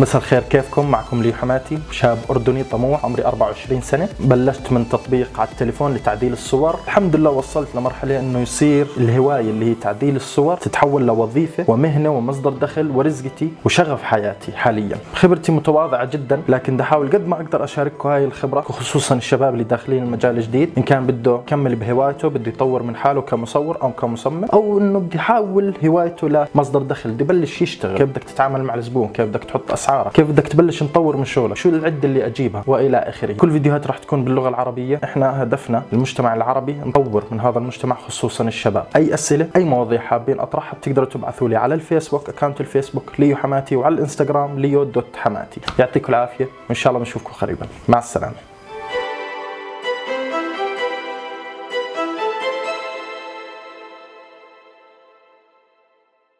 مساء الخير كيفكم؟ معكم لي حماتي شاب أردني طموح عمري 24 سنة. بلشت من تطبيق على التليفون لتعديل الصور. الحمد لله وصلت لمرحلة إنه يصير الهواية اللي هي تعديل الصور تتحول لوظيفة ومهنة ومصدر دخل ورزقتي وشغف حياتي حاليا. خبرتي متواضعة جدا لكن بدي أحاول قد ما أقدر أشارككم هاي الخبرة خصوصا الشباب اللي داخلين المجال جديد إن كان بده يكمل بهوايته بده يطور من حاله كمصور أو كمصمم أو إنه بده يحول هوايته لمصدر دخل بده يبلش يشتغل. كيف بدك تتعامل مع الزبون؟ كيف بدك تحط اسعارك كيف بدك تبلش نطور من شغلك؟ شو العدة اللي أجيبها؟ وإلى آخره. كل فيديوهات راح تكون باللغة العربية. إحنا هدفنا المجتمع العربي نطور من هذا المجتمع خصوصا الشباب. أي أسئلة أي مواضيع حابين أطرحها بتقدروا تبعثوا لي على الفيسبوك account الفيسبوك ليو حماتي وعلى الإنستغرام ليو dot حماتي. يعطيكم العافية وإن شاء الله بنشوفكم قريبا. مع السلامة.